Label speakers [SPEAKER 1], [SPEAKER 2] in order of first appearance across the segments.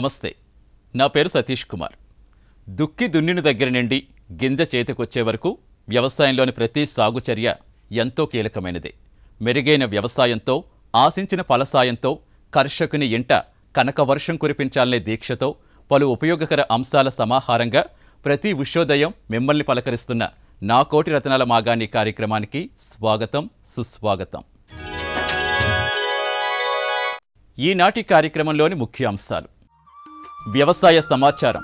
[SPEAKER 1] నమస్తే. నా పేరు సతీష్ కుమార్. దుక్కి దున్నిన దగ్గర నుండి గింజ చేతికొచ్చే వరకు వ్యవసాయంలోని ప్రతి సాగు చర్య ఎంతో కీలకమైనదే. మెరుగైన వ్యవసాయంతో ఆశించిన ఫలసాయంతో కర్షకుని ఇంట కనక వర్షం కురిపించాలనే దీక్షతో పలు ఉపయోగకర అంశాల సమాహారంగా ప్రతి విశ్వోదయం మిమ్మల్ని పలకరిస్తున్న నా కోటి రత్నాల మాగాణి కార్యక్రమానికి స్వాగతం సుస్వాగతం. ఈనాటి కార్యక్రమంలోని ముఖ్య అంశాలు. వ్యవసాయ సమాచారం.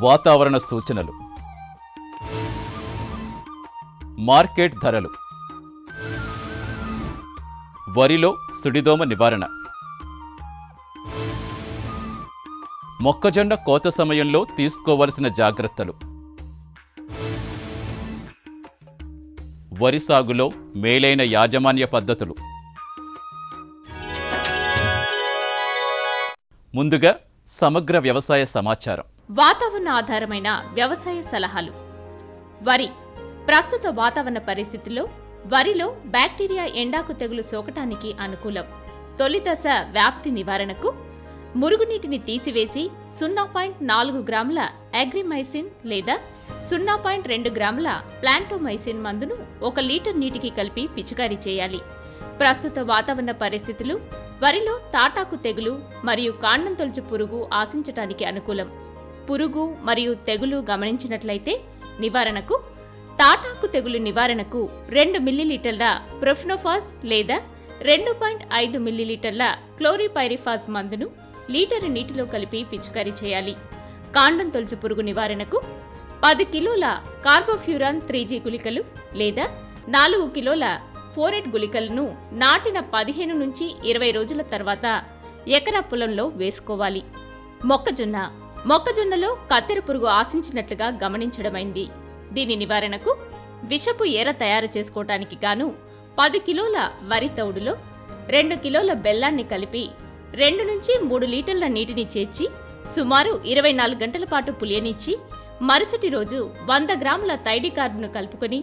[SPEAKER 1] వాతావరణ సూచనలు. మార్కెట్ ధరలు. వరిలో సుడిదోమ నివారణ. మొక్కజొన్న కోత సమయంలో తీసుకోవలసిన జాగ్రత్తలు. వరి సాగులో మేలైన యాజమాన్య పద్ధతులు. ముందుగా సమగ్ర వ్యవసాయ సమాచారం.
[SPEAKER 2] వాతావరణ ఆధారమైన వ్యవసాయ సలహాలు. వరి ప్రస్తుత వాతావరణ పరిస్థితుల్లో వరిలో బ్యాక్టీరియా ఎండాకు తెగులు సోకటానికి అనుకూలం. తొలి దశ వ్యాప్తి నివారణకు మురుగునీటిని తీసివేసి సున్నా పాయింట్ నాలుగు గ్రాముల అగ్రిమైసిన్ లేదా సున్నా పాయింట్ రెండు గ్రాముల ప్లాంటోమైసిన్ మందును ఒక లీటర్ నీటికి కలిపి పిచికారీ చేయాలి. ప్రస్తుత వాతావరణ పరిస్థితులు వరిలో తాటాకు తెగులు మరియు కాండం తొలచు పురుగు ఆశించటానికి అనుకూలం. పురుగు మరియు తెగులు గమనించినట్లయితే నివారణకు తాటాకు తెగులు నివారణకు రెండు మిల్లీలీటర్ల ప్రొఫ్నోఫాస్ లేదా రెండు పాయింట్ ఐదు మిల్లీలీటర్ల క్లోరిపైరిఫాస్ మందును లీటరు నీటిలో కలిపి పిచికారీ చేయాలి. కాండం తొలుచు పురుగు నివారణకు పది కిలోల కార్బోఫ్యూరాన్ త్రీ జీ గుళికలు లేదా నాలుగు కిలోల ఫోరెట్ గుళికలను నాటిన పదిహేను నుంచి ఇరవై రోజుల తర్వాత ఎకరా పొలంలో వేసుకోవాలి. మొక్కజొన్న. మొక్కజొన్నలో కత్తెర పురుగు ఆశించినట్లుగా గమనించడమైంది. దీని నివారణకు విషపు ఎర తయారు చేసుకోవటానికి గాను పది కిలోల వరి తౌడులో రెండు కిలోల బెల్లాన్ని కలిపి రెండు నుంచి మూడు లీటర్ల నీటిని చేర్చి సుమారు ఇరవై నాలుగు గంటల పాటు పులియనిచ్చి మరుసటి రోజు వంద గ్రాముల తైడి కార్డును కలుపుకొని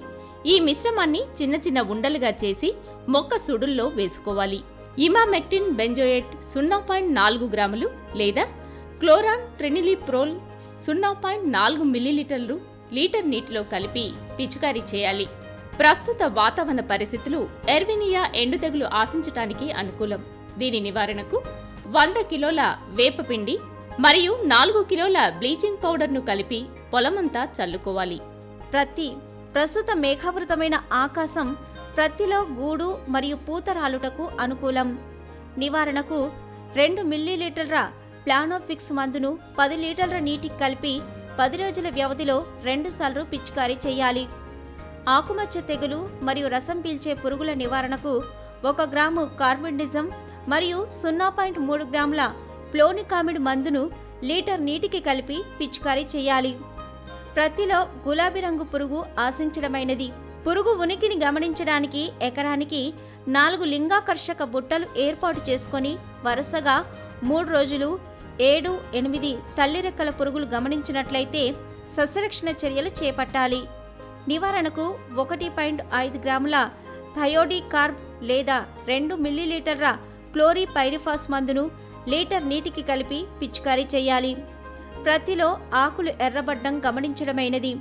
[SPEAKER 2] ఈ మిశ్రమాన్ని చిన్న చిన్న ఉండలుగా చేసి మొక్క సుడుల్లో వేసుకోవాలి. ఇమామెక్టిన్ బెంజోయేట్ సున్నా పాయింట్ నాలుగు గ్రాములు లేదా క్లోరాన్ ట్రినిలిప్రోల్ సున్నా పాయింట్ నాలుగు మిల్లీలీటర్లు లీటర్ నీటిలో కలిపి పిచికారీ చేయాలి. ప్రస్తుత వాతావరణ పరిస్థితులు ఎర్వినియా ఎండు తెగులు ఆశించటానికి అనుకూలం. దీని నివారణకు వంద కిలోల వేపపిండి మరియు నాలుగు కిలోల బ్లీచింగ్ పౌడర్ను కలిపి పొలమంతా చల్లుకోవాలి.
[SPEAKER 3] ప్రతి ప్రస్తుత మేఘావృతమైన ఆకాశం ప్రత్తిలో గూడు మరియు పూత రాలుటకు అనుకూలం. నివారణకు రెండు మిల్లీలీటర్ల ప్లానోఫిక్స్ మందును పది లీటర్ల నీటికి కలిపి పది రోజుల వ్యవధిలో రెండుసార్లు పిచికారీ చేయాలి. ఆకుమచ్చ తెగులు మరియు రసం పీల్చే పురుగుల నివారణకు ఒక గ్రాము కార్బన్డిజం మరియు సున్నా పాయింట్ మూడు గ్రాముల ప్లోనికామిడ్ మందును లీటర్ నీటికి కలిపి పిచికారీ చేయాలి. ప్రత్తిలో గులాబీ రంగు పురుగు ఆశించడమైనది. పురుగు ఉనికిని గమనించడానికి ఎకరానికి నాలుగు లింగాకర్షక బుట్టలు ఏర్పాటు చేసుకొని వరుసగా మూడు రోజులు ఏడు ఎనిమిది తల్లిరెక్కల పురుగులు గమనించినట్లయితే సస్యరక్షణ చర్యలు చేపట్టాలి. నివారణకు ఒకటి పాయింట్ ఐదు గ్రాముల థయోడీ కార్బ్ లేదా రెండు మిల్లీలీటర్ల క్లోరిపైరిఫాస్ మందును లీటర్ నీటికి కలిపి పిచికారీ చేయాలి. ప్రతిలో ఆకులు ఎర్రబడ్డం గమనించడమైనది.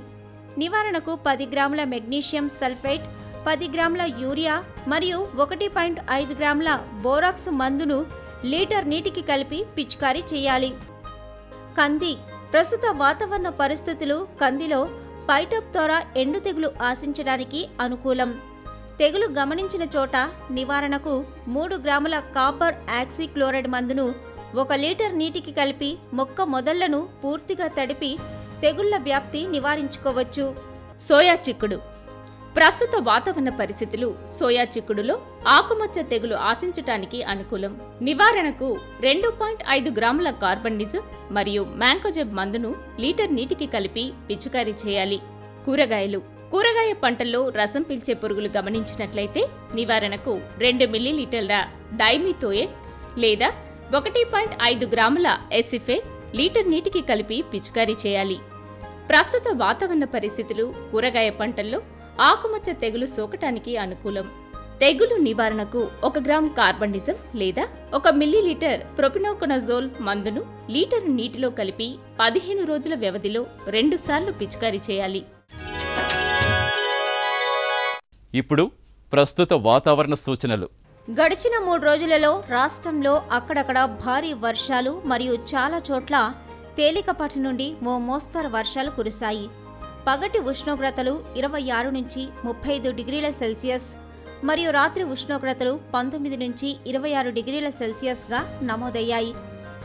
[SPEAKER 3] నివారణకు పది గ్రాముల మెగ్నీషియం సల్ఫేట్ పది గ్రాముల యూరియా మరియు ఒకటి పాయింట్ ఐదు గ్రాముల బోరాక్స్ మందును లీటర్ నీటికి కలిపి పిచికారీ చేయాలి. కంది. ప్రస్తుత వాతావరణ పరిస్థితులు కందిలో పైటోప్తోరా ఎండు తెగులు ఆశించడానికి అనుకూలం. తెగులు గమనించిన చోట నివారణకు మూడు గ్రాముల కాపర్ యాక్సిక్లోరైడ్ మందును ఒక లీటర్ నీటికి కలిపి మొక్క మొదళ్ళను పూర్తిగా తడిపి తెగుళ్ళ వ్యాప్తి నివారించుకోవచ్చు.
[SPEAKER 2] సోయా చిక్కుడు. ప్రస్తుత వాతావరణ పరిస్థితులు సోయా చిక్కుడులో ఆకుమచ్చ తెగులు ఆశించటానికి అనుకూలం. నివారణకు రెండు పాయింట్ ఐదు గ్రాముల కార్బన్డిజం మరియు మ్యాంకోజెబ్ మందును లీటర్ నీటికి కలిపి పిచుకారీ చేయాలి. కూరగాయలు. కూరగాయ పంటల్లో రసం పీల్చే పురుగులు గమనించినట్లయితే నివారణకు రెండు మిల్లీలీటర్ల డైమిథోయేట్ లేదా ఒకటి పాయింట్ ఐదు గ్రాముల ఎసిఫేట్ లీటర్ నీటికి కలిపి పిచికారీ చేయాలి. ప్రస్తుత వాతావరణ పరిస్థితులు కూరగాయ పంటల్లో ఆకుమచ్చ తెగులు సోకటానికి అనుకూలం. తెగులు నివారణకు ఒక గ్రామ్ కార్బండిజం లేదా ఒక మిల్లీలీటర్ ప్రొపినోకొనజోల్ మందును లీటరు నీటిలో కలిపి పదిహేను రోజుల వ్యవధిలో రెండుసార్లు పిచికారీ చేయాలి.
[SPEAKER 1] ఇప్పుడు ప్రస్తుత వాతావరణ సూచనలు.
[SPEAKER 3] గడిచిన మూడు రోజులలో రాష్ట్రంలో అక్కడక్కడ భారీ వర్షాలు మరియు చాలా చోట్ల తేలికపాటి నుండి ఓ మోస్తరు వర్షాలు కురిశాయి. పగటి ఉష్ణోగ్రతలు ఇరవై ఆరు నుంచి ముప్పై ఐదు డిగ్రీల సెల్సియస్ మరియు రాత్రి ఉష్ణోగ్రతలు పంతొమ్మిది నుంచి ఇరవై ఆరు డిగ్రీల సెల్సియస్గా నమోదయ్యాయి.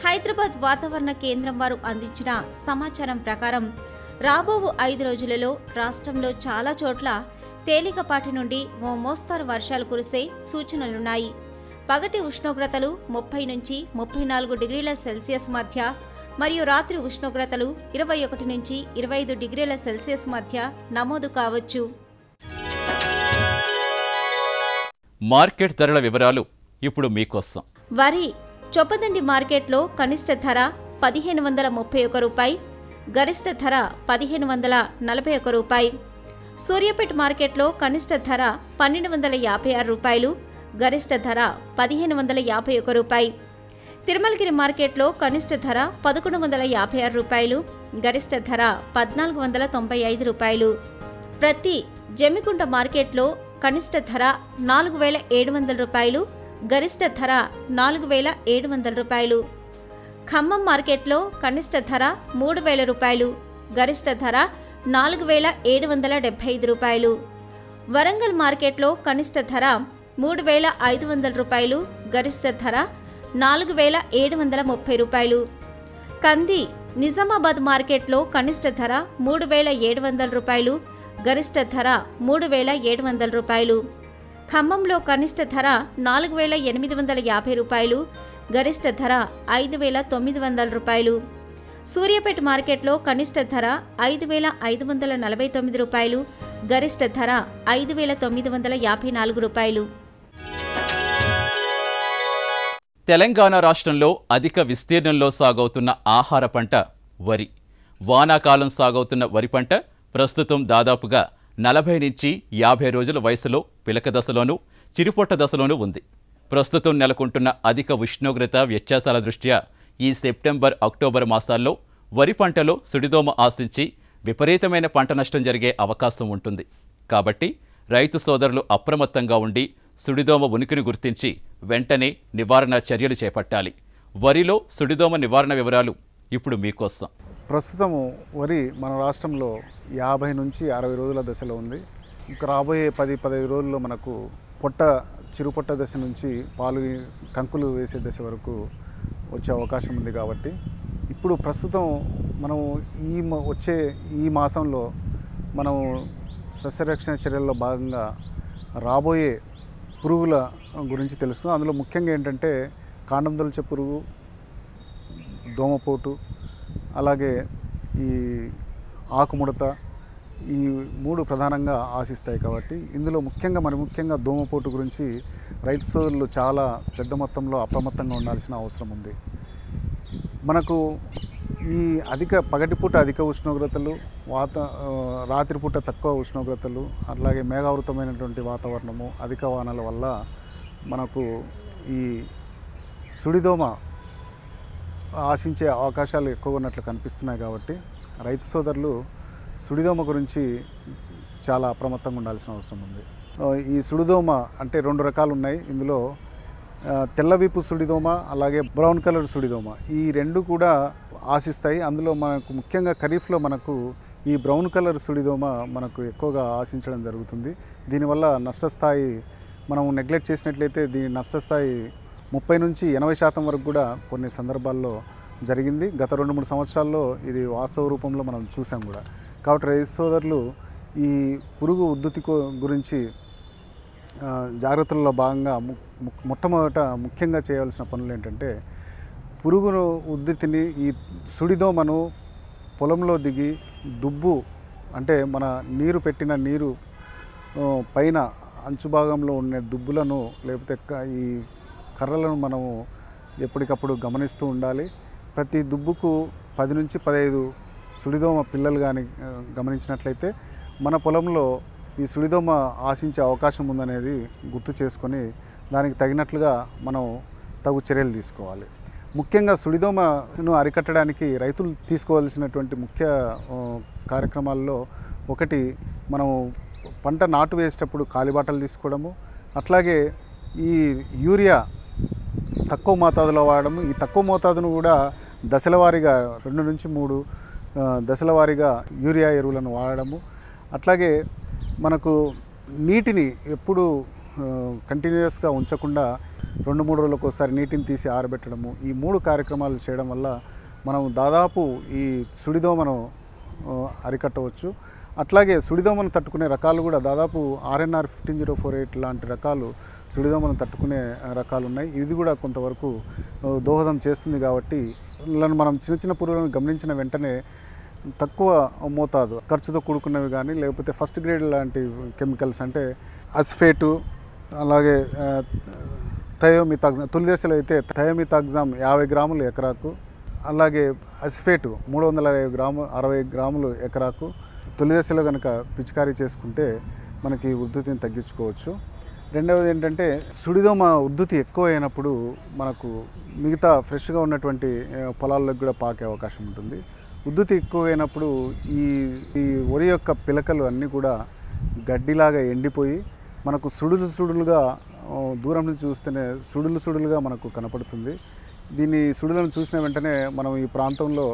[SPEAKER 3] హైదరాబాద్ వాతావరణ కేంద్రం వారు అందించిన సమాచారం ప్రకారం రాబో ఐదు రోజులలో రాష్ట్రంలో చాలా చోట్ల తేలికపాటి నుండి ఓ మోస్తరు వర్షాలు కురిసే సూచనలున్నాయి. పగటి ఉష్ణోగ్రతలు ముప్పై నుంచి ముప్పై నాలుగు డిగ్రీల సెల్సియస్ మధ్య మరియు రాత్రి ఉష్ణోగ్రతలు ఇరవై ఒకటి నుంచి ఇరవై ఐదు డిగ్రీల సెల్సియస్ మధ్య నమోదు కావచ్చు.
[SPEAKER 1] మార్కెట్ ధరల వివరాలు ఇప్పుడు మీకోసం.
[SPEAKER 3] వరి చొప్పదండి మార్కెట్లో కనిష్ట ధర పదిహేను వందల ముప్పై ఒక రూపాయి గరిష్ట ధర పదిహేను వందల నలభై ఒక రూపాయి. సూర్యాపేట మార్కెట్లో కనిష్ట ధర పన్నెండు వందల యాభై ఆరు రూపాయలు గరిష్ట ధర పదిహేను వందల యాభై ఒక రూపాయి. తిరుమలగిరి మార్కెట్లో కనిష్ట ధర పదకొండు వందల యాభై ఆరు రూపాయలు గరిష్ట ధర పద్నాలుగు వందల తొంభై ఐదు రూపాయలు. ప్రతి జమ్మికుంట మార్కెట్లో కనిష్ట ధర నాలుగు వేల ఏడు వందల రూపాయలు గరిష్ట ధర నాలుగు వేల ఏడు వందల రూపాయలు. ఖమ్మం మార్కెట్లో కనిష్ట ధర మూడు వేల రూపాయలు గరిష్ట ధర నాలుగు వేల ఏడు వందల డెబ్బై ఐదు రూపాయలు. వరంగల్ మార్కెట్లో కనిష్ట ధర మూడు వేల ఐదు వందల రూపాయలు గరిష్ట ధర నాలుగు వేల ఏడు వందల ముప్పై రూపాయలు. కంది నిజామాబాద్ మార్కెట్లో కనిష్ట ధర మూడు వేల ఏడు వందల రూపాయలు గరిష్ట ధర మూడు వేల ఏడు వందల రూపాయలు. ఖమ్మంలో కనిష్ట ధర నాలుగు వేల ఎనిమిది వందల యాభై రూపాయలు గరిష్ట ధర ఐదు వేల తొమ్మిది వందల రూపాయలు. సూర్యాపేట మార్కెట్లో కనిష్ట ధర ఐదు వేల ఐదు వందల నలభై తొమ్మిది రూపాయలు గరిష్ట ధర ఐదు వేల తొమ్మిది వందల యాభై నాలుగు రూపాయలు.
[SPEAKER 1] తెలంగాణ రాష్ట్రంలో అధిక విస్తీర్ణంలో సాగవుతున్న ఆహార పంట వరి. వానాకాలం సాగవుతున్న వరి పంట ప్రస్తుతం దాదాపుగా నలభై నుంచి యాభై రోజుల వయసులో పిలక దశలోనూ చిరుపొట్ట దశలోనూ ఉంది. ప్రస్తుతం నెలకొంటున్న అధిక ఉష్ణోగ్రత వ్యత్యాసాల దృష్ట్యా ఈ సెప్టెంబర్ అక్టోబర్ మాసాల్లో వరి పంటలో సుడిదోమ ఆశించి విపరీతమైన పంట నష్టం జరిగే అవకాశం ఉంటుంది. కాబట్టి రైతు సోదరులు అప్రమత్తంగా ఉండి సుడిదోమ ఉనికిని గుర్తించి వెంటనే నివారణ చర్యలు చేపట్టాలి. వరిలో సుడిదోమ నివారణ వివరాలు ఇప్పుడు మీకోసం.
[SPEAKER 4] ప్రస్తుతము వరి మన రాష్ట్రంలో యాభై నుంచి అరవై రోజుల దశలో ఉంది. ఇంకా రాబోయే పది పదహైదు రోజుల్లో మనకు పొట్ట చిరుపొట్ట దశ నుంచి పాలు కంకులు వేసే దశ వరకు వచ్చే అవకాశం ఉంది కాబట్టి. ఇప్పుడు ప్రస్తుతం మనం ఈ వచ్చే ఈ మాసంలో మనం సస్యరక్షణ చర్యల్లో భాగంగా రాబోయే పురుగుల గురించి తెలుసుకుందాం అందులో ముఖ్యంగా ఏంటంటే కాండం దొలిచే పురుగు దోమపోటు అలాగే ఈ ఆకుముడత ఈ మూడు ప్రధానంగా ఆశిస్తాయి కాబట్టి ఇందులో ముఖ్యంగా మరి ముఖ్యంగా దోమపోటు గురించి రైతు సోదరులు చాలా పెద్ద మొత్తంలో అప్రమత్తంగా ఉండాల్సిన అవసరం ఉంది. మనకు ఈ అధిక పగటిపూట అధిక ఉష్ణోగ్రతలు వాత రాత్రిపూట తక్కువ ఉష్ణోగ్రతలు అట్లాగే మేఘావృతమైనటువంటి వాతావరణము అధిక వానల వల్ల మనకు ఈ సుడిదోమ ఆశించే అవకాశాలు ఎక్కువ ఉన్నట్లు కనిపిస్తున్నాయి కాబట్టి రైతు సోదరులు సుడిదోమ గురించి చాలా అప్రమత్తంగా ఉండాల్సిన అవసరం ఉంది. ఈ సుడిదోమ అంటే రెండు రకాలు ఉన్నాయి. ఇందులో తెల్లవీపు సుడిదోమ అలాగే బ్రౌన్ కలర్ సుడిదోమ. ఈ రెండు కూడా ఆశిస్తాయి. అందులో మనకు ముఖ్యంగా ఖరీఫ్లో మనకు ఈ బ్రౌన్ కలర్ సుడిదోమ మనకు ఎక్కువగా ఆశించడం జరుగుతుంది. దీనివల్ల నష్టస్థాయి మనం నెగ్లెక్ట్ చేసినట్లయితే దీని నష్టస్థాయి ముప్పై నుంచి ఎనభై శాతం వరకు కూడా కొన్ని సందర్భాల్లో జరిగింది. గత రెండు మూడు సంవత్సరాల్లో ఇది వాస్తవ రూపంలో మనం చూసాం కూడా. కాబట్టి రైతు సోదరులు ఈ పురుగు ఉద్ధృతి గురించి జాగ్రత్తల్లో భాగంగా మొట్టమొదట ముఖ్యంగా చేయవలసిన పనులు ఏంటంటే పురుగు ఉద్ధృతిని ఈ సుడిదోమను పొలంలో దిగి దుబ్బు అంటే మన నీరు పెట్టిన నీరు పైన అంచు భాగంలో ఉండే దుబ్బులను లేకపోతే ఈ కర్రలను మనము ఎప్పటికప్పుడు గమనిస్తూ ఉండాలి. ప్రతి దుబ్బుకు పది నుంచి పదహైదు సుడిదోమ పిల్లలు కానీ గమనించినట్లయితే మన పొలంలో ఈ సుడిదోమ ఆశించే అవకాశం ఉందనేది గుర్తు చేసుకొని దానికి తగినట్లుగా మనం తగు చర్యలు తీసుకోవాలి. ముఖ్యంగా సుడిదోమను అరికట్టడానికి రైతులు తీసుకోవాల్సినటువంటి ముఖ్య కార్యక్రమాల్లో ఒకటి మనం పంట నాటు వేసేటప్పుడు కాలిబాటలు తీసుకోవడము అట్లాగే ఈ యూరియా తక్కువ మోతాదులో వాడము ఈ తక్కువ మోతాదును కూడా దశల వారీగా రెండు నుంచి మూడు దశలవారీగా దశల వారీగా యూరియా ఎరువులను వాడడము. అట్లాగే మనకు నీటిని ఎప్పుడు కంటిన్యూస్గా ఉంచకుండా రెండు మూడు రోజులకు ఒకసారి నీటిని తీసి ఆరబెట్టడము. ఈ మూడు కార్యక్రమాలు చేయడం వల్ల మనం దాదాపు ఈ సుడిదోమను అరికట్టవచ్చు. అట్లాగే సుడిదోమను తట్టుకునే రకాలు కూడా దాదాపు RNR fifteen zero four eight లాంటి రకాలు సుడిదోమను తట్టుకునే రకాలు ఉన్నాయి ఇది కూడా కొంతవరకు దోహదం చేస్తుంది కాబట్టి మనం చిన్న చిన్న పురుగులను గమనించిన వెంటనే తక్కువ మోతాదు ఖర్చుతో కూడుకున్నవి కానీ లేకపోతే ఫస్ట్ గ్రేడ్ లాంటి కెమికల్స్ అంటే అస్ఫేటు అలాగే థయోమితాగ్జామ్ తొలి దశలో అయితే థయోమితాగ్జామ్ యాభై గ్రాములు ఎకరాకు అలాగే అసిఫేటు మూడు వందల అరవై గ్రాము అరవై గ్రాములు ఎకరాకు తొలి దశలో కనుక పిచికారీ చేసుకుంటే మనకి ఉద్ధృతిని తగ్గించుకోవచ్చు. రెండవది ఏంటంటే సుడిదోమ ఉద్ధృతి ఎక్కువ అయినప్పుడు మనకు మిగతా ఫ్రెష్గా ఉన్నటువంటి పొలాల్లోకి కూడా పాకే అవకాశం ఉంటుంది. ఉద్ధృతి ఎక్కువ అయినప్పుడు ఈ ఈ వరి యొక్క పిలకలు అన్నీ కూడా గడ్డిలాగా ఎండిపోయి మనకు సుడులు సుడులుగా దూరం నుంచి చూస్తేనే సుడులు సుడులుగా మనకు కనపడుతుంది. దీన్ని సుడులను చూసిన వెంటనే మనం ఈ ప్రాంతంలో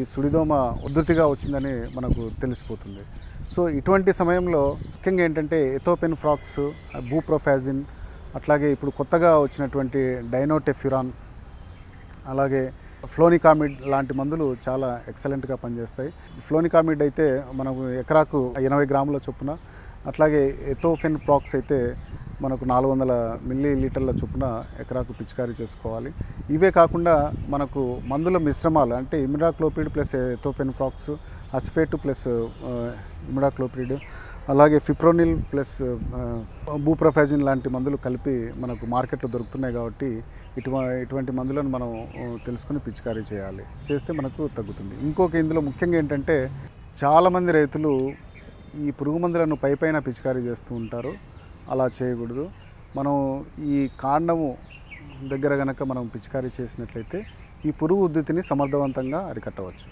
[SPEAKER 4] ఈ సుడిదోమ ఉధృతిగా వచ్చిందని మనకు తెలిసిపోతుంది. సో ఇటువంటి సమయంలో ముఖ్యంగా ఏంటంటే ఎథోపెన్ ఫ్రాక్స్ బూప్రోఫాజిన్ అట్లాగే ఇప్పుడు కొత్తగా వచ్చినటువంటి డైనోటెఫ్యురాన్ అలాగే ఫ్లోనికామిడ్ లాంటి మందులు చాలా ఎక్సలెంట్గా పనిచేస్తాయి. ఫ్లోనికామిడ్ అయితే మనకు ఎకరాకు ఎనభై గ్రాముల చొప్పున అట్లాగే ఎథోఫెన్ ప్రాక్స్ అయితే మనకు నాలుగు వందల మిల్లీ లీటర్ల చొప్పున ఎకరాకు పిచికారీ చేసుకోవాలి. ఇవే కాకుండా మనకు మందుల మిశ్రమాలు అంటే imidacloprid plus ethofenprox acephate plus imidacloprid అలాగే ఫిప్రోనిల్ ప్లస్ బూప్రొఫాజిన్ లాంటి మందులు కలిపి మనకు మార్కెట్లో దొరుకుతున్నాయి కాబట్టి ఇటువ ఇటువంటి మందులను మనం తెలుసుకుని పిచికారీ చేయాలి. చేస్తే మనకు తగ్గుతుంది. ఇంకొక ఇందులో ముఖ్యంగా ఏంటంటే చాలామంది రైతులు ఈ పురుగు మందులను పై పైన పిచికారీ చేస్తూ ఉంటారు. అలా చేయకూడదు. మనం ఈ కాండము దగ్గర గనక మనం పిచికారీ చేసినట్లయితే ఈ పురుగు ఉద్ధృతిని సమర్థవంతంగా అరికట్టవచ్చు.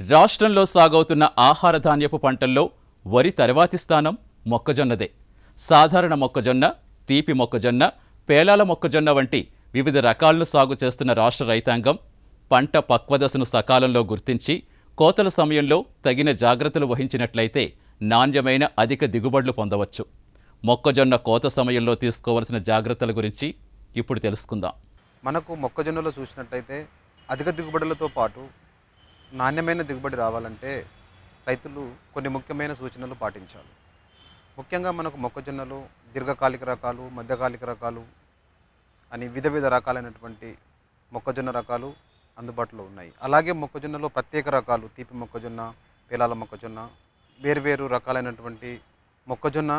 [SPEAKER 1] రాష్ట్రంలో సాగవుతున్న ఆహార ధాన్యపు పంటల్లో వరి తర్వాతి స్థానం మొక్కజొన్నదే. సాధారణ మొక్కజొన్న తీపి మొక్కజొన్న పేలాల మొక్కజొన్న వంటి వివిధ రకాలను సాగు చేస్తున్న రాష్ట్ర రైతాంగం పంట పక్వదశను సకాలంలో గుర్తించి కోతల సమయంలో తగిన జాగ్రత్తలు వహించినట్లయితే నాణ్యమైన అధిక దిగుబడులు పొందవచ్చు. మొక్కజొన్న కోత సమయంలో తీసుకోవాల్సిన జాగ్రత్తల గురించి ఇప్పుడు తెలుసుకుందాం.
[SPEAKER 5] మనకు మొక్కజొన్నలో చూసినట్టయితే అధిక దిగుబడులతో పాటు నాణ్యమైన దిగుబడి రావాలంటే రైతులు కొన్ని ముఖ్యమైన సూచనలు పాటించాలి. ముఖ్యంగా మనకు మొక్కజొన్నలు దీర్ఘకాలిక రకాలు మధ్యకాలిక రకాలు అని వివిధ వివిధ రకాలైనటువంటి మొక్కజొన్న రకాలు అందుబాటులో ఉన్నాయి. అలాగే మొక్కజొన్నలో ప్రత్యేక రకాలు తీపి మొక్కజొన్న పేలాల మొక్కజొన్న వేరువేరు రకాలైనటువంటి మొక్కజొన్న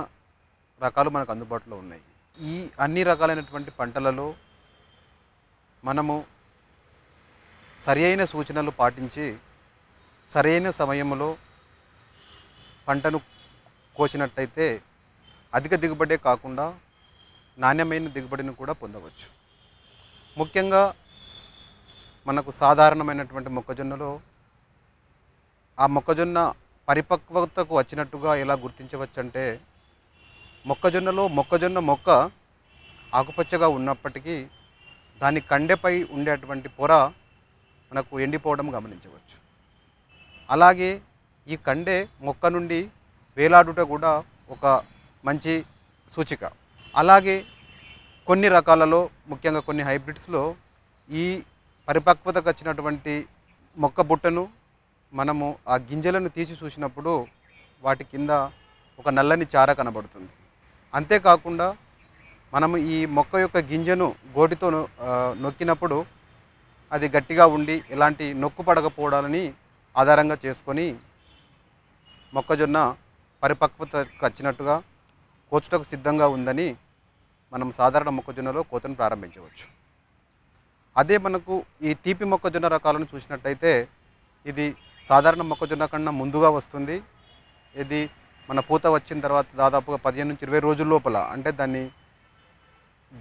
[SPEAKER 5] రకాలు మనకు అందుబాటులో ఉన్నాయి. ఈ అన్ని రకాలైనటువంటి పంటలలో మనము సరి అయిన సూచనలు పాటించి సరైన సమయంలో పంటను కోసినట్టయితే అధిక దిగుబడే కాకుండా నాణ్యమైన దిగుబడిని కూడా పొందవచ్చు. ముఖ్యంగా మనకు సాధారణమైనటువంటి మొక్కజొన్నలో ఆ మొక్కజొన్న పరిపక్వతకు వచ్చినట్టుగా ఎలా గుర్తించవచ్చు అంటే మొక్కజొన్నలో మొక్కజొన్న మొక్క ఆకుపచ్చగా ఉన్నప్పటికీ దాని కండెపై ఉండేటువంటి పొర మనకు ఎండిపోవడం గమనించవచ్చు. అలాగే ఈ కండె మొక్క నుండి వేలాడుట కూడా ఒక మంచి సూచిక. అలాగే కొన్ని రకాలలో ముఖ్యంగా కొన్ని హైబ్రిడ్స్లో ఈ పరిపక్వతకు వచ్చినటువంటి మొక్క బుట్టను మనము ఆ గింజలను తీసి చూసినప్పుడు వాటి కింద ఒక నల్లని చార కనబడుతుంది. అంతేకాకుండా మనము ఈ మొక్క యొక్క గింజను గోటితో నొక్కినప్పుడు అది గట్టిగా ఉండి ఎలాంటి నొక్కు పడకపోవడాలని ఆధారంగా చేసుకొని మొక్కజొన్న పరిపక్వతకు వచ్చినట్టుగా కోచుటకు సిద్ధంగా ఉందని మనం సాధారణ మొక్కజొన్నలో కోతను ప్రారంభించవచ్చు. అదే మనకు ఈ తీపి మొక్కజొన్న రకాలను చూసినట్టయితే ఇది సాధారణ మొక్కజొన్న కన్నా ముందుగా వస్తుంది. ఇది మన పూత వచ్చిన తర్వాత దాదాపుగా పదిహేను నుంచి ఇరవై రోజుల లోపల అంటే దాన్ని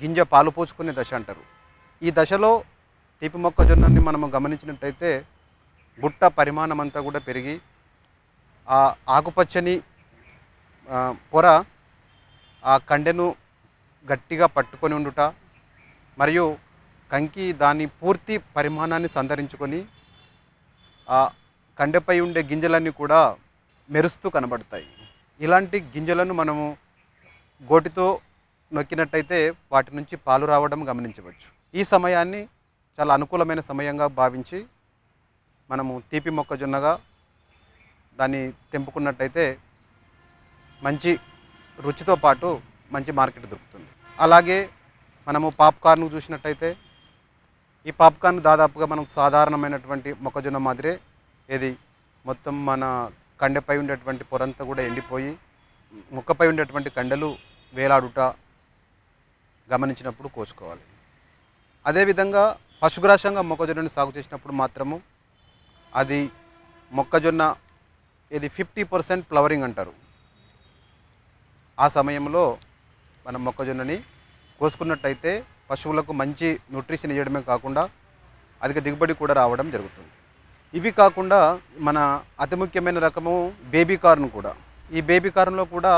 [SPEAKER 5] గింజ పాలు పోసుకునే దశ అంటారు. ఈ దశలో తీపి మొక్కజొన్నని మనము గమనించినట్టయితే బుట్ట పరిమాణం అంతా కూడా పెరిగి ఆ ఆకుపచ్చని పొర ఆ కండెను గట్టిగా పట్టుకొని ఉండుట మరియు కంకి దాని పూర్తి పరిమాణాన్ని సంతరించుకొని కండెపై ఉండే గింజలన్నీ కూడా మెరుస్తూ కనబడతాయి. ఇలాంటి గింజలను మనము గోటితో నొక్కినట్టయితే వాటి నుంచి పాలు రావడం గమనించవచ్చు. ఈ సమయాన్ని చాలా అనుకూలమైన సమయంగా భావించి మనము తీపి మొక్కజొన్నగా దాన్ని తెంపుకున్నట్టయితే మంచి రుచితో పాటు మంచి మార్కెట్ దొరుకుతుంది. అలాగే మనము పాప్కార్న్ చూసినట్టయితే ఈ పాప్కార్న్ దాదాపుగా మనకు సాధారణమైనటువంటి మొక్కజొన్న మాదిరే ఇది మొత్తం మన కండపై ఉండేటువంటి పొరంతా కూడా ఎండిపోయి ముక్కపై ఉండేటువంటి కండలు వేలాడుట గమనించినప్పుడు కోసుకోవాలి. అదేవిధంగా పశుగ్రాసంగా మొక్కజొన్నని సాగు చేసినప్పుడు మాత్రము అది మొక్కజొన్న ఇది ఫిఫ్టీ పర్సెంట్ ఫ్లవరింగ్ అంటారు. ఆ సమయంలో మనం మొక్కజొన్నని కోసుకున్నట్టయితే పశువులకు మంచి న్యూట్రిషన్ ఇవ్వడమే కాకుండా అధిక దిగుబడి కూడా రావడం జరుగుతుంది. ఇవి కాకుండా మన అతి ముఖ్యమైన రకము బేబీ కార్న్ కూడా. ఈ బేబీ కార్న్లో కూడా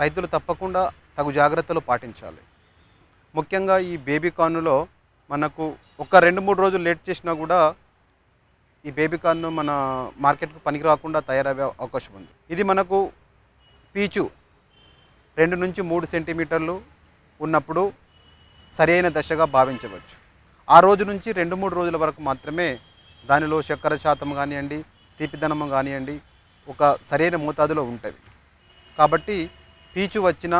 [SPEAKER 5] రైతులు తప్పకుండా తగు జాగ్రత్తలు పాటించాలి. ముఖ్యంగా ఈ బేబీ కార్న్లో మనకు ఒక రెండు మూడు రోజులు లేట్ చేసినా కూడా ఈ బేబీ కార్న్ మన మార్కెట్కు పనికి రాకుండా తయారయ్యే అవకాశం ఉంది. ఇది మనకు పీచు రెండు నుంచి మూడు సెంటీమీటర్లు ఉన్నప్పుడు సరైన దశగా భావించవచ్చు. ఆ రోజు నుంచి రెండు మూడు రోజుల వరకు మాత్రమే దానిలో చక్కెర శాతం కానివ్వండి తీపిదనము కానివ్వండి ఒక సరైన మోతాదులో ఉంటాయి. కాబట్టి పీచు వచ్చిన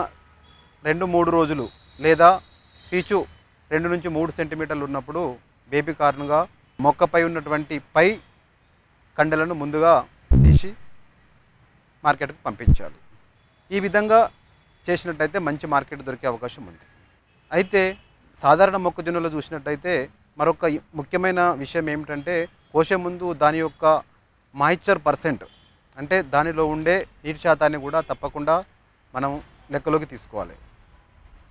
[SPEAKER 5] రెండు మూడు రోజులు లేదా పీచు రెండు నుంచి మూడు సెంటీమీటర్లు ఉన్నప్పుడు బేబీ కార్న్గా మొక్కపై ఉన్నటువంటి పై కండలను ముందుగా తీసి మార్కెట్కి పంపించాలి. ఈ విధంగా చేసినట్టయితే మంచి మార్కెట్ దొరికే అవకాశం ఉంది. అయితే సాధారణ మొక్కజొన్నలో చూసినట్టయితే మరొక ముఖ్యమైన విషయం ఏమిటంటే కోసే ముందు దాని యొక్క మాయిశ్చర్ పర్సెంట్ అంటే దానిలో ఉండే నీటి శాతాన్ని కూడా తప్పకుండా మనం లెక్కలోకి తీసుకోవాలి.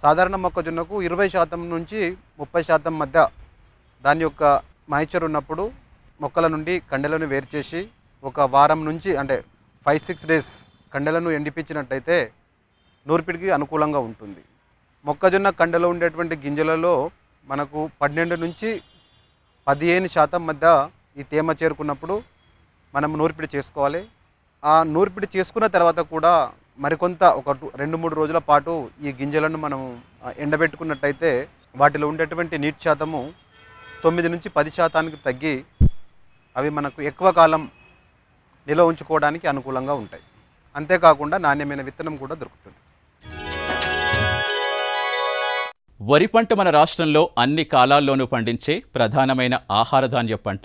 [SPEAKER 5] సాధారణ మొక్కజొన్నకు ఇరవై శాతం నుంచి ముప్పై శాతం మధ్య దాని యొక్క మాయిశ్చర్ ఉన్నప్పుడు మొక్కల నుండి కండెలను వేరు చేసి ఒక వారం నుంచి అంటే ఫైవ్ సిక్స్ డేస్ కండెలను ఎండిపించినట్టయితే నూర్పిడికి అనుకూలంగా ఉంటుంది. మొక్కజొన్న కండెలో ఉండేటువంటి గింజలలో మనకు పన్నెండు నుంచి పదిహేను శాతం మధ్య ఈ తేమ చేరుకున్నప్పుడు మనం నూర్పిడి చేసుకోవాలి. ఆ నూర్పిడి చేసుకున్న తర్వాత కూడా మరికొంత ఒక రెండు మూడు రోజుల పాటు ఈ గింజలను మనం ఎండబెట్టుకున్నట్టయితే వాటిలో ఉండేటువంటి నీటి శాతము తొమ్మిది నుంచి పది శాతానికి తగ్గి అవి మనకు ఎక్కువ కాలం నిల్వ ఉంచుకోవడానికి అనుకూలంగా ఉంటాయి. అంతేకాకుండా నాణ్యమైన విత్తనం కూడా దొరుకుతుంది.
[SPEAKER 1] వరి పంట మన రాష్ట్రంలో అన్ని కాలాల్లోనూ పండించే ప్రధానమైన ఆహారధాన్య పంట.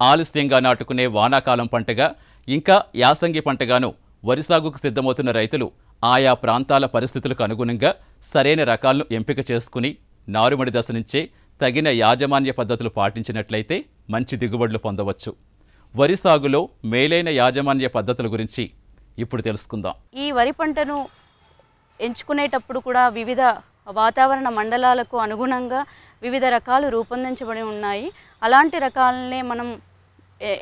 [SPEAKER 1] ఆలస్యంగా నాటుకునే వానాకాలం పంటగా ఇంకా యాసంగి పంటగాను వరి సాగుకు సిద్ధమవుతున్న రైతులు ఆయా ప్రాంతాల పరిస్థితులకు అనుగుణంగా సరైన రకాలను ఎంపిక చేసుకుని నారుమడి దశ నుంచే తగిన యాజమాన్య పద్ధతులు పాటించినట్లయితే మంచి దిగుబడులు పొందవచ్చు. వరి సాగులో మేలైన యాజమాన్య పద్ధతుల గురించి ఇప్పుడు తెలుసుకుందాం.
[SPEAKER 6] ఈ వరి పంటను ఎంచుకునేటప్పుడు కూడా వివిధ వాతావరణ మండలాలకు అనుగుణంగా వివిధ రకాలు రూపొందించబడి ఉన్నాయి. అలాంటి రకాలనే మనం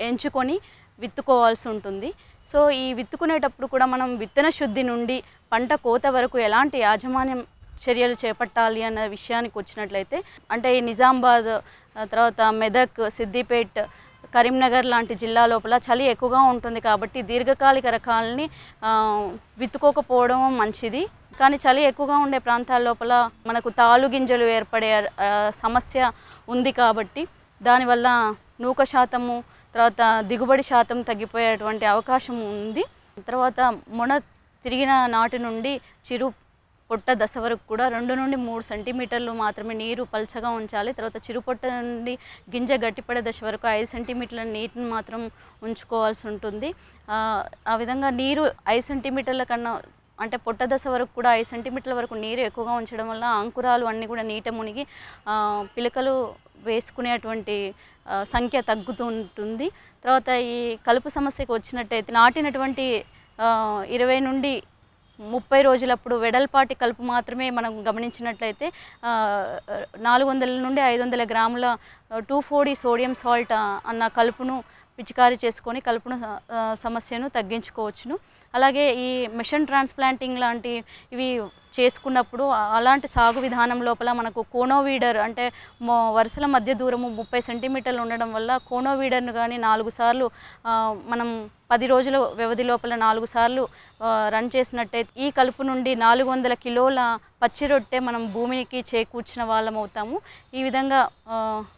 [SPEAKER 6] ఎంచుకొని విత్తుకోవాల్సి ఉంటుంది. సో ఈ విత్తుకునేటప్పుడు కూడా మనం విత్తన శుద్ధి నుండి పంట కోత వరకు ఎలాంటి యాజమాన్యం చర్యలు చేపట్టాలి అన్న విషయానికి వచ్చినట్లయితే అంటే ఈ నిజామాబాద్ తర్వాత మెదక్ సిద్దిపేట్ కరీంనగర్ లాంటి జిల్లా లోపల చలి ఎక్కువగా ఉంటుంది కాబట్టి దీర్ఘకాలిక రకాలని విత్తుకోకపోవడం మంచిది. కానీ చలి ఎక్కువగా ఉండే ప్రాంతాల లోపల మనకు తాలు గింజలు ఏర్పడే సమస్య ఉంది కాబట్టి దానివల్ల నూక శాతము తర్వాత దిగుబడి శాతం తగ్గిపోయేటువంటి అవకాశం ఉంది. తర్వాత మొన తిరిగిన నాటి నుండి చిరు పొట్ట దశ వరకు కూడా రెండు నుండి మూడు సెంటీమీటర్లు మాత్రమే నీరు పల్చగా ఉంచాలి. తర్వాత చిరుపొట్ట నుండి గింజ గట్టిపడే దశ వరకు ఐదు సెంటీమీటర్ల నీటిని మాత్రం ఉంచుకోవాల్సి ఉంటుంది. ఆ, ఆ విధంగా నీరు ఐదు సెంటీమీటర్ల కన్నా అంటే పొట్ట దశ వరకు కూడా ఐదు సెంటీమీటర్ల వరకు నీరు ఎక్కువగా ఉంచడం వల్ల అంకురాలు అన్నీ కూడా నీట మునిగి పిలకలు వేసుకునేటువంటి సంఖ్య తగ్గుతూ ఉంటుంది తర్వాత ఈ కలుపు సమస్యకు వచ్చినట్టయితే నాటినటువంటి ఇరవై నుండి ముప్పై రోజులప్పుడు వెడల్పాటి కలుపు మాత్రమే మనం గమనించినట్లయితే నాలుగు వందల నుండి ఐదు వందల గ్రాముల టూ ఫోర్టీ సోడియం సాల్ట్ అన్న కలుపును పిచికారీ చేసుకొని కలుపును సమస్యను తగ్గించుకోవచ్చును. అలాగే ఈ మిషన్ ట్రాన్స్ప్లాంటింగ్ లాంటి ఇవి చేసుకున్నప్పుడు అలాంటి సాగు విధానం లోపల మనకు కోనోవీడర్ అంటే వరుసల మధ్య దూరము ముప్పై సెంటీమీటర్లు ఉండడం వల్ల కోనోవీడర్ను కానీ నాలుగు సార్లు మనం పది రోజుల వ్యవధి లోపల నాలుగు సార్లు రన్ చేసినట్టయితే ఈ కలుపు నుండి నాలుగు వందల కిలోల పచ్చి రొట్టె మనం భూమికి చేకూర్చిన వాళ్ళం అవుతాము. ఈ విధంగా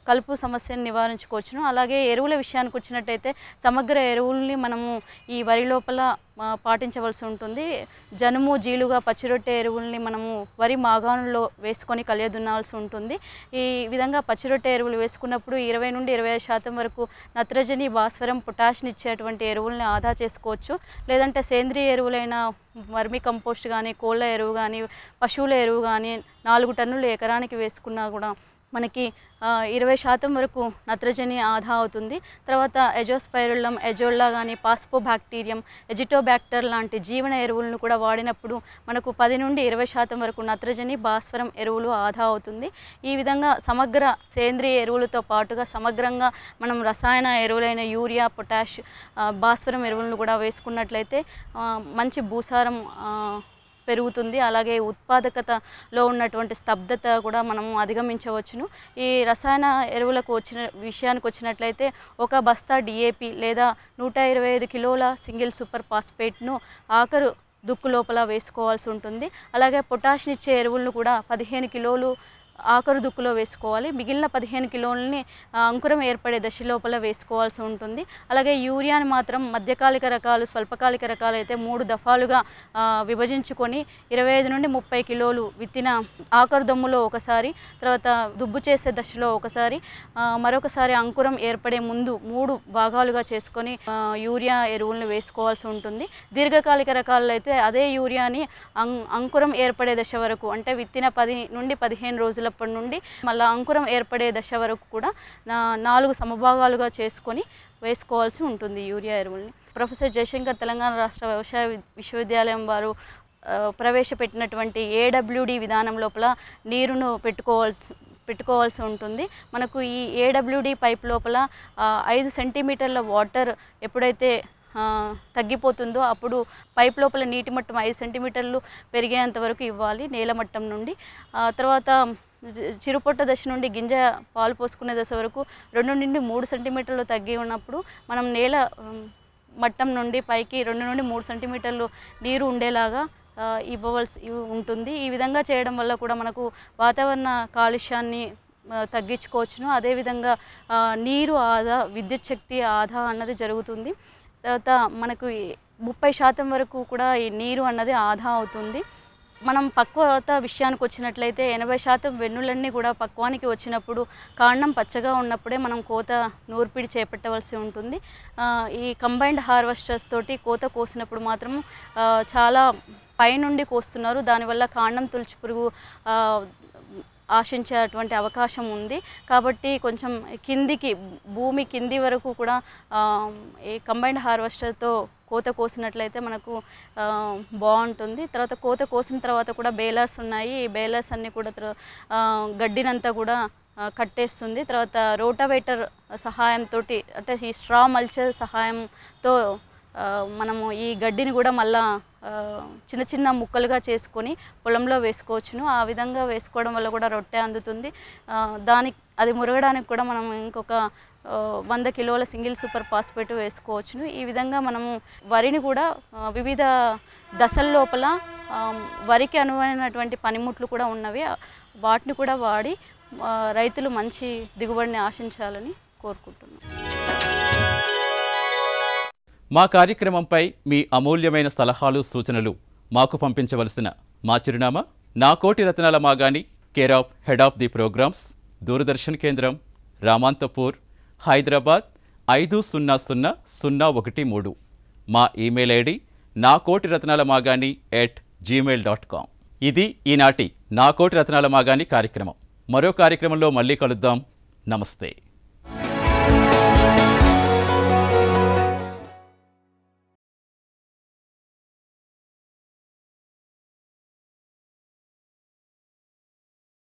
[SPEAKER 6] కలుపు సమస్యను నివారించుకోవచ్చును. అలాగే ఎరువుల విషయానికి వచ్చినట్టయితే సమగ్ర ఎరువుల్ని మనము ఈ వరి లోపల పాటించవలసి ఉంటుంది. జనుము జీలుగా పచ్చి రొట్టె ఎరువు ఎరువుల్ని మనము వరి మాగాణుల్లో వేసుకొని కలియదున్నాల్సి ఉంటుంది. ఈ విధంగా పచ్చిరొట్టె ఎరువులు వేసుకున్నప్పుడు ఇరవై నుండి ఇరవై శాతం వరకు నత్రజని భాస్వరం పొటాష్ని ఇచ్చేటువంటి ఎరువుల్ని ఆదా చేసుకోవచ్చు. లేదంటే సేంద్రియ ఎరువులైన వర్మి కంపోస్ట్ కానీ కోళ్ళ ఎరువు కానీ పశువుల ఎరువు కానీ నాలుగు టన్నులు ఎకరానికి వేసుకున్నా కూడా మనకి ఇరవై శాతం వరకు నత్రజని ఆదా అవుతుంది. తర్వాత ఎజోస్పైరులం ఎజోల్లా కానీ పాస్పో బ్యాక్టీరియం ఎజిటోబ్యాక్టర్ లాంటి జీవన ఎరువులను కూడా వాడినప్పుడు మనకు పది నుండి ఇరవై శాతం వరకు నత్రజని భాస్వరం ఎరువులు ఆదా అవుతుంది. ఈ విధంగా సమగ్ర సేంద్రియ ఎరువులతో పాటుగా సమగ్రంగా మనం రసాయన ఎరువులైన యూరియా పొటాష్ భాస్వరం ఎరువులను కూడా వేసుకున్నట్లయితే మంచి భూసారం పెరుగుతుంది. అలాగే ఉత్పాదకతలో ఉన్నటువంటి స్తబ్దత కూడా మనము అధిగమించవచ్చును. ఈ రసాయన ఎరువులకు వచ్చిన విషయానికి వచ్చినట్లయితే ఒక బస్తా డిఏపి లేదా నూట ఇరవై ఐదు కిలోల సింగిల్ సూపర్ ఫాస్ఫేట్ను ఆఖరు దుక్కు లోపల వేసుకోవాల్సి ఉంటుంది. అలాగే పొటాష్నిచ్చే ఎరువులను కూడా పదిహేను కిలోలు ఆఖరు దుక్కులో వేసుకోవాలి. మిగిలిన పదిహేను కిలోలని అంకురం ఏర్పడే దశ లోపల వేసుకోవాల్సి ఉంటుంది. అలాగే యూరియాని మాత్రం మధ్యకాలిక రకాలు స్వల్పకాలిక రకాలు అయితే మూడు దఫాలుగా విభజించుకొని ఇరవై ఐదు నుండి ముప్పై కిలోలు విత్తిన ఆఖరు దమ్ములో ఒకసారి తర్వాత దుబ్బు చేసే దశలో ఒకసారి మరొకసారి అంకురం ఏర్పడే ముందు మూడు భాగాలుగా చేసుకొని యూరియా ఎరువులను వేసుకోవాల్సి ఉంటుంది. దీర్ఘకాలిక రకాల్లో అయితే అదే యూరియాని అం అంకురం ఏర్పడే దశ వరకు అంటే విత్తిన పది నుండి పదిహేను రోజుల రోజులప్పటి నుండి మళ్ళీ అంకురం ఏర్పడే దశ వరకు కూడా నా- నాలుగు సమభాగాలుగా చేసుకొని వేసుకోవాల్సి ఉంటుంది యూరియా ఎరువుల్ని. ప్రొఫెసర్ జయశంకర్ తెలంగాణ రాష్ట్ర వ్యవసాయ విశ్వవిద్యాలయం వారు ప్రవేశపెట్టినటువంటి ఏడబ్ల్యూడి విధానం లోపల నీరును పెట్టుకోవాల్సి పెట్టుకోవాల్సి ఉంటుంది. మనకు ఈ ఏడబ్ల్యూడి పైప్ లోపల ఐదు సెంటీమీటర్ల వాటర్ ఎప్పుడైతే తగ్గిపోతుందో అప్పుడు పైప్ లోపల నీటి మట్టం ఐదు సెంటీమీటర్లు పెరిగేంత వరకు ఇవ్వాలి నేల మట్టం నుండి. తర్వాత చిరుపొట్ట దశ నుండి గింజ పాలు పోసుకునే దశ వరకు రెండు నుండి మూడు సెంటీమీటర్లు తగ్గి ఉన్నప్పుడు మనం నేల మట్టం నుండి పైకి రెండు నుండి మూడు సెంటీమీటర్లు నీరు ఉండేలాగా ఇవ్వవలసి ఉంటుంది. ఈ విధంగా చేయడం వల్ల కూడా మనకు వాతావరణ కాలుష్యాన్ని తగ్గించుకోవచ్చును. అదేవిధంగా నీరు ఆదా విద్యుత్ శక్తి ఆదా అన్నది జరుగుతుంది. తర్వాత మనకు ముప్పై శాతం వరకు కూడా ఈ నీరు అన్నది ఆదా అవుతుంది. మనం పక్వత విషయానికి వచ్చినట్లయితే ఎనభై శాతం వెన్నులన్నీ కూడా పక్వానికి వచ్చినప్పుడు కాండం పచ్చగా ఉన్నప్పుడే మనం కోత నూర్పిడి చేపట్టవలసి ఉంటుంది. ఈ కంబైన్డ్ హార్వెస్టర్స్ తోటి కోత కోసినప్పుడు మాత్రం చాలా పైనుండి కోస్తున్నారు. దానివల్ల కాండం తులుచు పురుగు ఆశించేటువంటి అవకాశం ఉంది. కాబట్టి కొంచెం కిందికి భూమి కింది వరకు కూడా ఈ కంబైన్డ్ హార్వెస్టర్తో కోత కోసినట్లయితే మనకు బాగుంటుంది. తర్వాత కోత కోసిన తర్వాత కూడా బేలర్స్ ఉన్నాయి. ఈ బేలర్స్ అన్నీ కూడా గడ్డినంతా కూడా కట్టేస్తుంది. తర్వాత రోటావేటర్ సహాయంతో అంటే ఈ స్ట్రా మల్చర్ సహాయంతో మనము ఈ గడ్డిని కూడా మళ్ళా చిన్న చిన్న ముక్కలుగా చేసుకొని పొలంలో వేసుకోవచ్చును. ఆ విధంగా వేసుకోవడం వల్ల కూడా రొట్టె అందుతుంది. దానికి అది మురగడానికి కూడా మనం ఇంకొక వంద కిలోల సింగిల్ సూపర్ ఫాస్ఫేట్ వేసుకోవచ్చును. ఈ విధంగా మనము వరిని కూడా వివిధ దశల లోపల వరికి అనువైనటువంటి పనిముట్లు కూడా ఉన్నవి వాటిని కూడా వాడి రైతులు మంచి దిగుబడిని ఆశించాలని కోరుకుంటున్నాను
[SPEAKER 1] మా కార్యక్రమంపై మీ అమూల్యమైన సలహాలు సూచనలు మాకు పంపించవలసిన మా చిరునామా నా కోటి రత్నాల మాగాని care of head of the programmes Doordarshan కేంద్రం రామాంతపూర్ హైదరాబాద్ ఐదు సున్నా సున్నా సున్నా ఒకటి మూడు. మా ఈమెయిల్ ఐడి నా కోటి రత్నాల మాగాని ఎట్ జీమెయిల్ డాట్ కామ్ ఇది ఈనాటి నా కోటి రత్నాల మాగాని కార్యక్రమం. మరో కార్యక్రమంలో మళ్ళీ కలుద్దాం. నమస్తే.